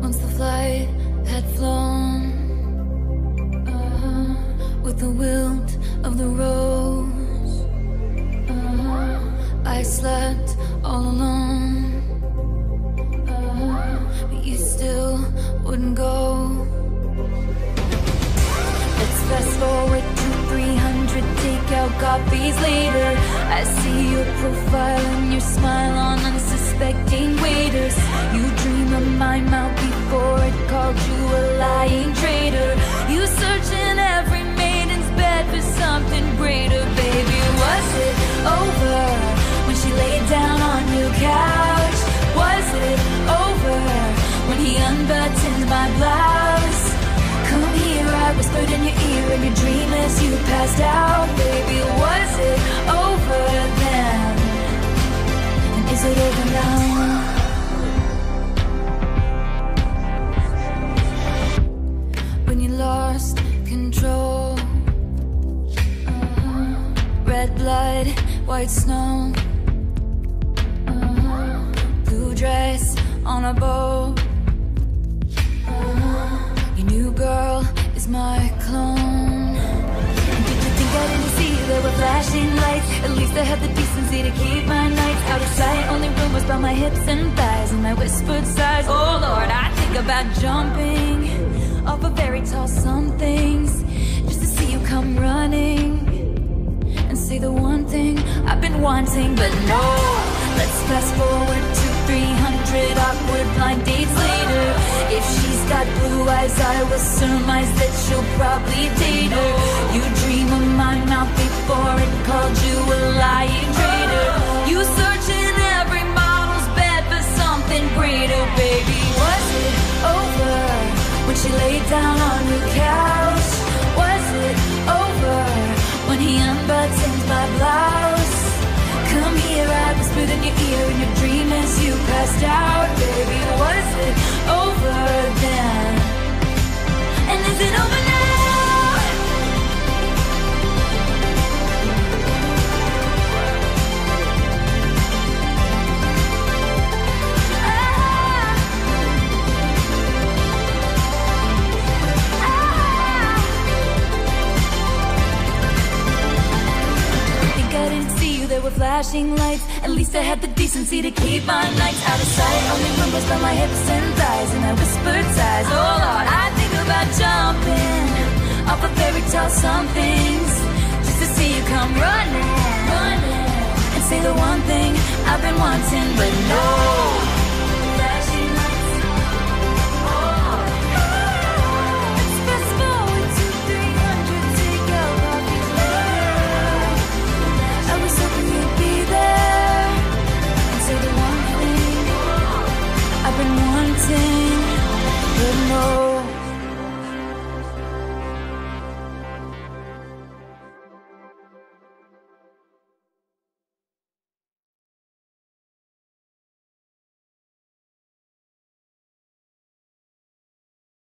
Once the flight had flown uh -huh, With the wilt of the rose uh -huh, I slept all alone uh -huh, But you still wouldn't go. Let's fast forward to 300 takeout coffees later. I see your profile and your smile on unsuspecting I whispered in your ear in your dream as you passed out, baby. Was it over then? And is it over now? When you lost control, uh-huh. red blood, white snow, uh-huh. blue dress on a boat. My clone. Did you think I didn't see there were flashing lights? At least I had the decency to keep my nights out of sight. Only rumors about my hips and thighs and my whispered sighs. Oh Lord, I think about jumping off of very tall somethings just to see you come running and say the one thing I've been wanting, but no. Let's fast forward I will surmise that you'll probably flashing lights. At least I had the decency to keep my nights out of sight. Only rumors about my hips and thighs, and I whispered sighs. Oh Lord, I think about jumping off a fairy tale somethings just to see you come running, running, and say the one thing I've been wanting, but no.